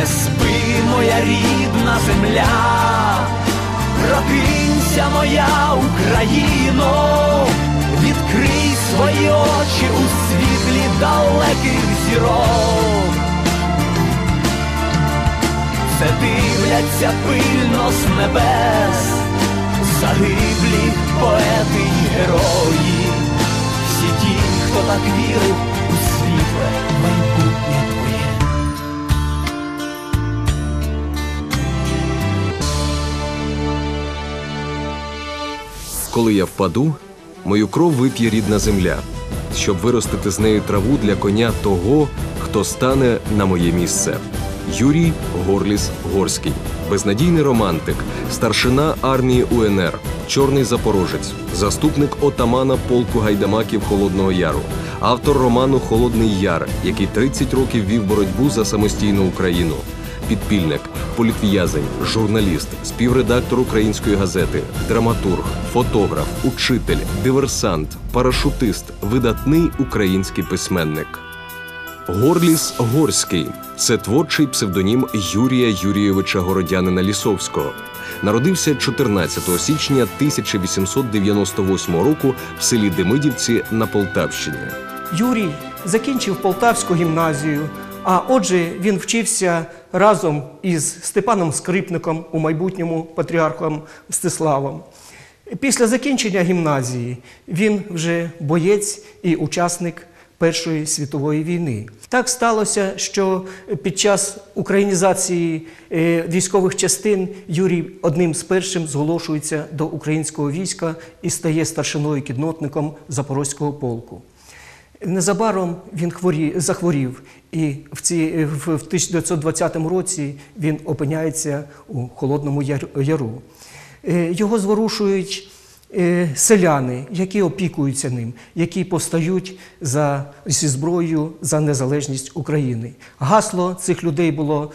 Не спи, моя рідна земля, прокинься, моя Україно, відкрий свої очі у світлі далеких зірок. Все дивляться пильно з небес, загиблі поети й герої, всі ті, хто так вірив у світле майбутнє Коли я впаду, мою кров вип'є рідна земля, щоб виростити з нею траву для коня того, хто стане на моє місце. Юрій Горліс Горський, безнадійний романтик, старшина армії УНР, чорний запорожець, заступник отамана полку гайдамаків Холодного Яру, автор роману Холодний Яр, який 30 років вів боротьбу за самостійну Україну підпільник, політв'язень, журналіст, співредактор української газети, драматург, фотограф, учитель, диверсант, парашутист, видатний український письменник. Горліс Горський це творчий псевдонім Юрія Юрійовича Городянина Лісовського. Народився 14 січня 1898 року в селі Демидівці на Полтавщині. Юрій закінчив Полтавську гімназію, а отже, він вчився разом із Степаном Скрипником, у майбутньому патріархом Мстиславом. Після закінчення гімназії він вже боєць і учасник Першої світової війни. Так сталося, що під час українізації е, військових частин Юрій одним з першим зголошується до українського війська і стає старшиною кіднотником Запорозького полку. Незабаром він хворі, захворів, і в, ці, в, в 1920 році він опиняється у Холодному Яр- Яру. Е, Його зворушують е, селяни, які опікуються ним, які постають за, зі зброєю за незалежність України. Гасло цих людей було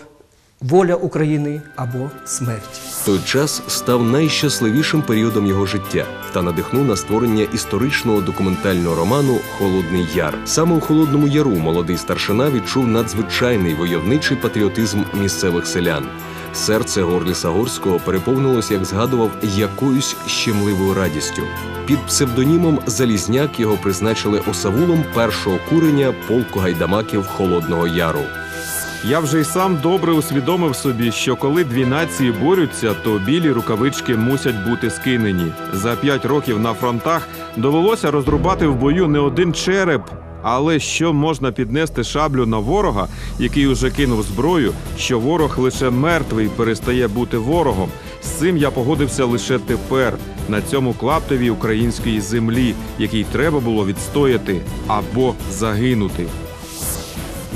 воля України або смерть. Той час став найщасливішим періодом його життя та надихнув на створення історичного документального роману Холодний Яр. Саме у Холодному Яру молодий старшина відчув надзвичайний войовничий патріотизм місцевих селян. Серце Горліса Горського переповнилось, як згадував, якоюсь щемливою радістю. Під псевдонімом Залізняк його призначили осавулом першого курення полку гайдамаків Холодного Яру. Я вже й сам добре усвідомив собі, що коли дві нації борються, то білі рукавички мусять бути скинені. За п'ять років на фронтах довелося розрубати в бою не один череп. Але що можна піднести шаблю на ворога, який уже кинув зброю, що ворог лише мертвий перестає бути ворогом. З цим я погодився лише тепер, на цьому клаптові української землі, який треба було відстояти або загинути.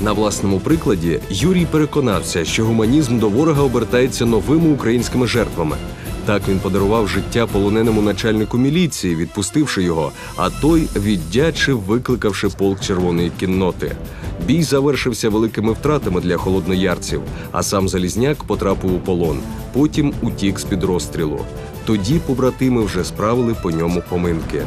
На власному прикладі Юрій переконався, що гуманізм до ворога обертається новими українськими жертвами. Так він подарував життя полоненому начальнику міліції, відпустивши його, а той віддячив, викликавши полк червоної кінноти. Бій завершився великими втратами для холодноярців, а сам Залізняк потрапив у полон. Потім утік з під розстрілу. Тоді побратими вже справили по ньому поминки.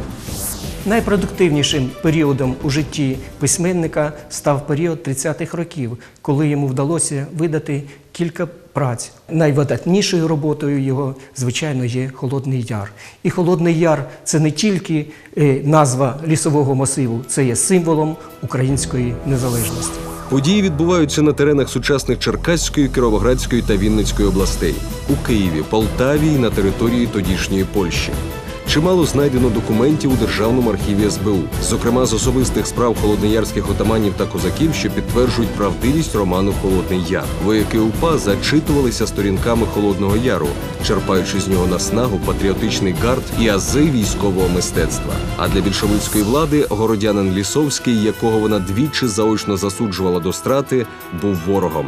Найпродуктивнішим періодом у житті письменника став період 30-х років, коли йому вдалося видати кілька праць. Найвидатнішою роботою його, звичайно, є Холодний Яр. І Холодний Яр це не тільки е, назва лісового масиву, це є символом української незалежності. Події відбуваються на теренах сучасних Черкаської, Кіровоградської та Вінницької областей у Києві, Полтаві і на території тодішньої Польщі. Чимало знайдено документів у державному архіві СБУ, зокрема з особистих справ холодноярських отаманів та козаків, що підтверджують правдивість роману Холодний Яр. Вояки УПА зачитувалися сторінками Холодного Яру, черпаючи з нього наснагу патріотичний гард і ази військового мистецтва. А для більшовицької влади городянин Лісовський, якого вона двічі заочно засуджувала до страти, був ворогом.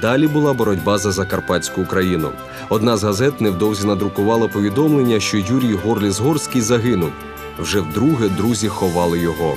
Далі була боротьба за Закарпатську Україну. Одна з газет невдовзі надрукувала повідомлення, що Юрій Горліс Горський загинув. Вже вдруге друзі ховали його.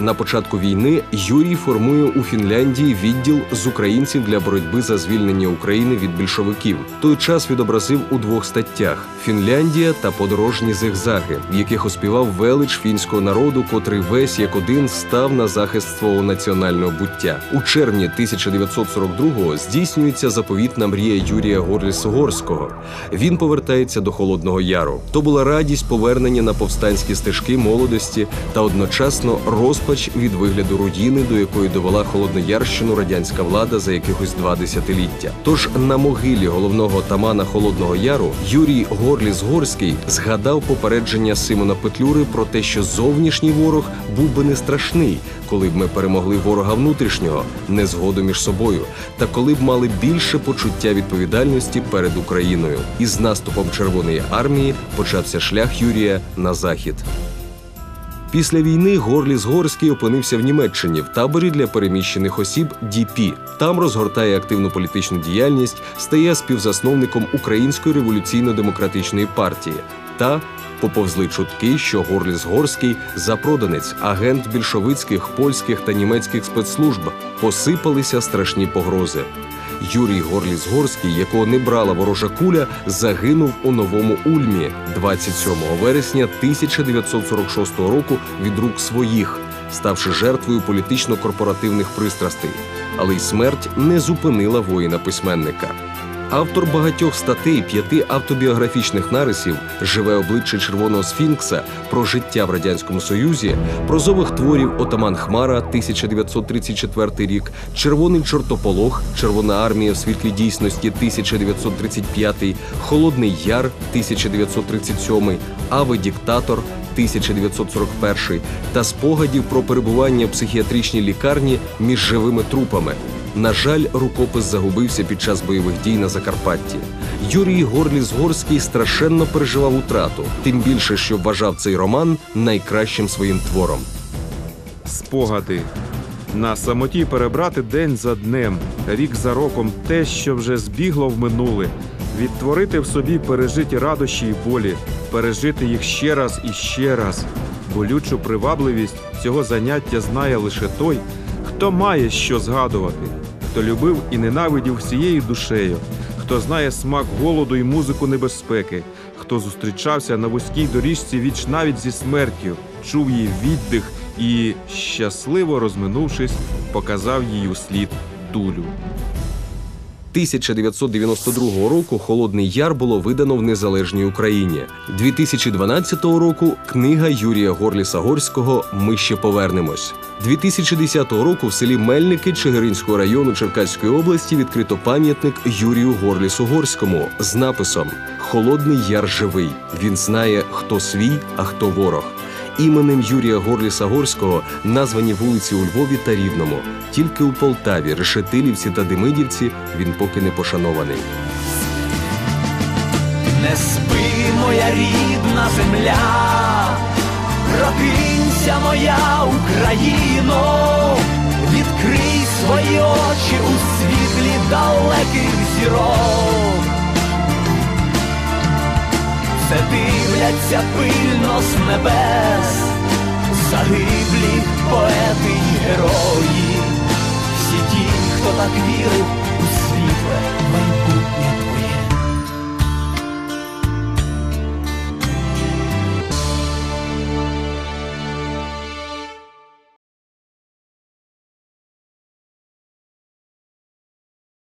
На початку війни Юрій формує у Фінляндії відділ з українців для боротьби за звільнення України від більшовиків. Той час відобразив у двох статтях: Фінляндія та подорожні зигзаги, в яких оспівав велич фінського народу, котрий весь як один став на захист свого національного буття. У червні 1942-го здійснюється заповітна мрія Юрія Горліс-Угорського. Він повертається до Холодного Яру. То була радість повернення на повстанські стежки молодості та одночасно розпач від вигляду руїни, до якої довела Холодноярщину радянська влада за якихось два десятиліття. Тож на могилі головного тамана Холодного Яру Юрій Горліс-Горський згадав попередження Симона Петлюри про те, що зовнішній ворог був би не страшний, коли б ми перемогли ворога внутрішнього, незгоду між собою, та коли б мали більше почуття відповідальності перед Україною. І з наступом Червоної армії почався шлях Юрія на захід. Після війни Горліс Горський опинився в Німеччині в таборі для переміщених осіб ДІПІ. Там розгортає активну політичну діяльність, стає співзасновником Української революційно-демократичної партії та поповзли чутки, що Горліс Горський запроданець, агент більшовицьких, польських та німецьких спецслужб. Посипалися страшні погрози. Юрій Горліс-Горський, якого не брала ворожа куля, загинув у новому Ульмі 27 вересня 1946 року від рук своїх, ставши жертвою політично-корпоративних пристрастей. Але й смерть не зупинила воїна письменника. Автор багатьох статей, п'яти автобіографічних нарисів, живе обличчя Червоного Сфінкса про життя в радянському союзі, прозових творів Отаман Хмара, 1934 рік, Червоний чортополох, Червона армія в світлі дійсності, 1935, Холодний Яр, 1937, Ави Діктатор. 1941 та спогадів про перебування в психіатричній лікарні між живими трупами. На жаль, рукопис загубився під час бойових дій на Закарпатті. Юрій Горліс-Горський страшенно переживав утрату, тим більше, що вважав цей роман найкращим своїм твором. Спогади. На самоті перебрати день за днем, рік за роком те, що вже збігло в минуле, відтворити в собі пережиті радощі й болі, пережити їх ще раз і ще раз. Болючу привабливість цього заняття знає лише той, хто має що згадувати, хто любив і ненавидів всією душею, хто знає смак голоду і музику небезпеки, хто зустрічався на вузькій доріжці віч навіть зі смертю, чув її віддих і, щасливо розминувшись, показав їй услід дулю. 1992 року Холодний Яр було видано в незалежній Україні. 2012 року книга Юрія Горліса Горського Ми ще повернемось. 2010 року в селі Мельники Чигиринського району Черкаської області відкрито пам'ятник Юрію Горлісу Горському з написом Холодний Яр живий. Він знає, хто свій, а хто ворог. Іменем Юрія Горліса Горського названі вулиці у Львові та Рівному. Тільки у Полтаві, Решетилівці та Демидівці він поки не пошанований. Не спи, моя рідна земля, прокинься, моя Україно, відкрий свої очі у світлі далеких зірок. Дивляться пильно з небес, загиблі поети й герої, всі ті, хто так вірив у світле майбутнє